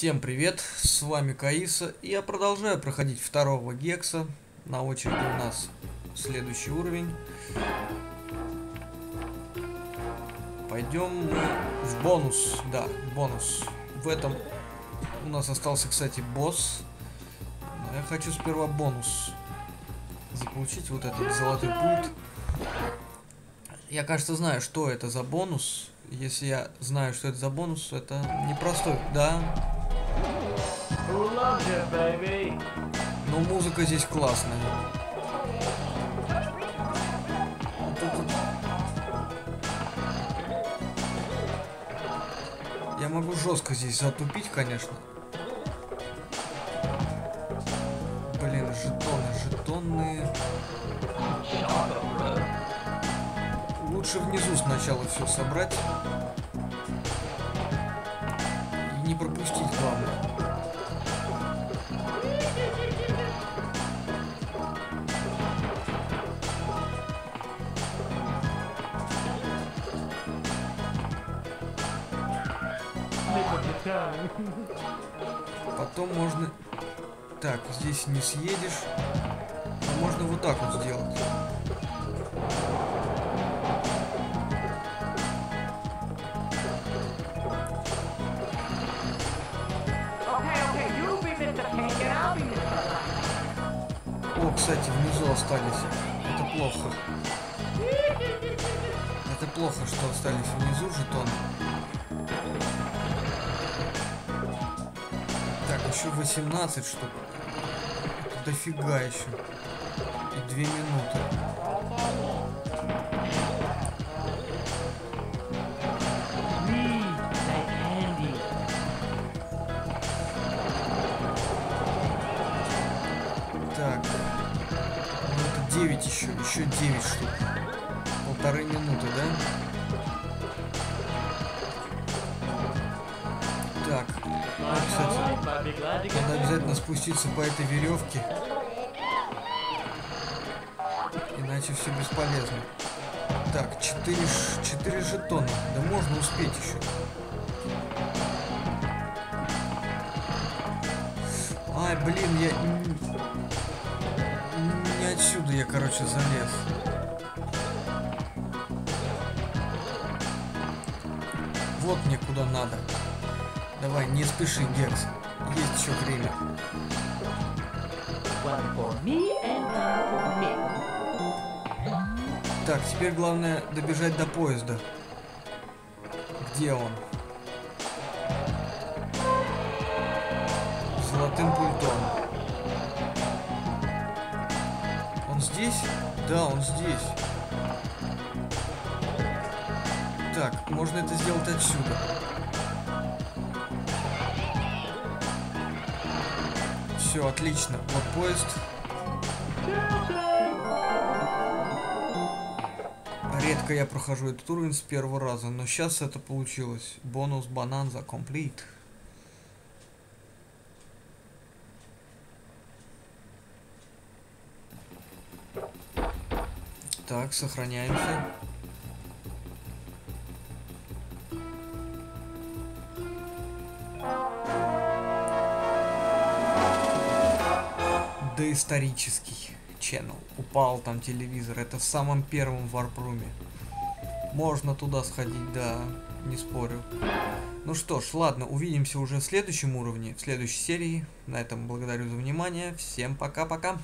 Всем привет, с вами Каиса, я продолжаю проходить второго гекса. На очереди у нас следующий уровень. Пойдем в бонус, да, бонус. В этом у нас остался, кстати, босс. Но я хочу сперва бонус заполучить, вот этот золотой пульт. Я, кажется, знаю, что это за бонус. Если я знаю, что это за бонус, это непростой, да, ну, музыка здесь классная. Я могу жестко здесь затупить, конечно. Блин, жетоны, жетоны. Лучше внизу сначала все собрать. Не пропустить главное. Потом можно... Так, здесь не съедешь. А можно вот так вот сделать. О, кстати, внизу остались. Это плохо. Это плохо, что остались внизу жетоны. еще 18 штук. Это дофига еще. И 2 минуты. 9 еще. Еще 9 штук. Полторы минуты, да? Так, а, кстати, надо обязательно спуститься по этой веревке. Иначе все бесполезно. Так, 4, 4 жетона. Да можно успеть еще. Ай, блин, я... Не отсюда я, короче, залез. Вот мне куда надо. Давай, не спеши, Гекс. Есть еще время. Так, теперь главное добежать до поезда. Где он? Золотым пультом. Здесь? Да, он здесь. Так, можно это сделать отсюда. Все, отлично. Вот поезд. Редко я прохожу этот уровень с первого раза, но сейчас это получилось. Бонус банан за комплит. Так, сохраняемся. доисторический channel. Упал там телевизор. Это в самом первом варпруме. Можно туда сходить, да, не спорю. Ну что ж, ладно, увидимся уже в следующем уровне, в следующей серии. На этом благодарю за внимание. Всем пока-пока.